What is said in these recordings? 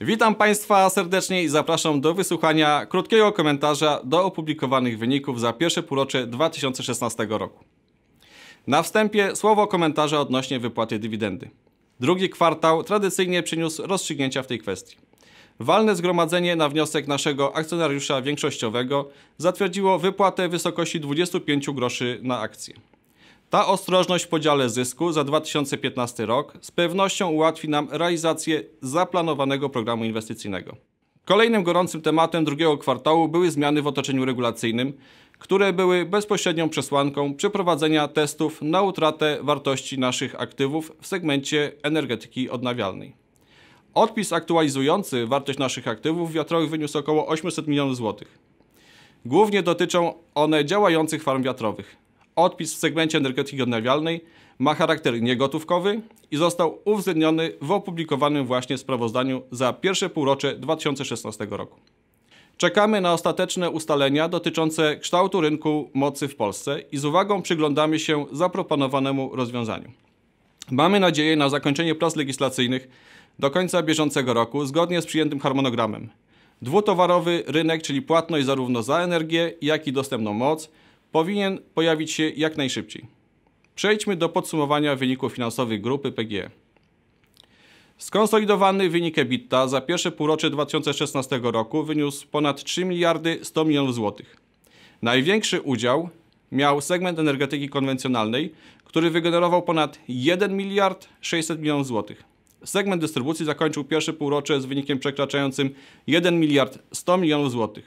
Witam Państwa serdecznie i zapraszam do wysłuchania krótkiego komentarza do opublikowanych wyników za pierwsze półrocze 2016 roku. Na wstępie słowo komentarza odnośnie wypłaty dywidendy. Drugi kwartał tradycyjnie przyniósł rozstrzygnięcia w tej kwestii. Walne zgromadzenie na wniosek naszego akcjonariusza większościowego zatwierdziło wypłatę w wysokości 25 groszy na akcję. Ta ostrożność w podziale zysku za 2015 rok z pewnością ułatwi nam realizację zaplanowanego programu inwestycyjnego. Kolejnym gorącym tematem drugiego kwartału były zmiany w otoczeniu regulacyjnym, które były bezpośrednią przesłanką przeprowadzenia testów na utratę wartości naszych aktywów w segmencie energetyki odnawialnej. Odpis aktualizujący wartość naszych aktywów wiatrowych wyniósł około 800 milionów złotych. Głównie dotyczą one działających farm wiatrowych. Odpis w segmencie energetyki odnawialnej ma charakter niegotówkowy i został uwzględniony w opublikowanym właśnie sprawozdaniu za pierwsze półrocze 2016 roku. Czekamy na ostateczne ustalenia dotyczące kształtu rynku mocy w Polsce i z uwagą przyglądamy się zaproponowanemu rozwiązaniu. Mamy nadzieję na zakończenie prac legislacyjnych do końca bieżącego roku zgodnie z przyjętym harmonogramem. Dwutowarowy rynek, czyli płatność zarówno za energię, jak i dostępną moc, powinien pojawić się jak najszybciej. Przejdźmy do podsumowania wyników finansowych grupy PGE. Skonsolidowany wynik EBITDA za pierwsze półrocze 2016 roku wyniósł ponad 3 miliardy 100 milionów złotych. Największy udział miał segment energetyki konwencjonalnej, który wygenerował ponad 1 miliard 600 milionów złotych. Segment dystrybucji zakończył pierwsze półrocze z wynikiem przekraczającym 1 miliard 100 milionów złotych.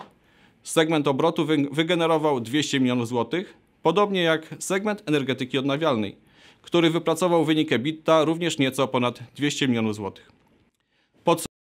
Segment obrotu wygenerował 200 milionów złotych, podobnie jak segment energetyki odnawialnej, który wypracował wynik EBITDA również nieco ponad 200 milionów złotych.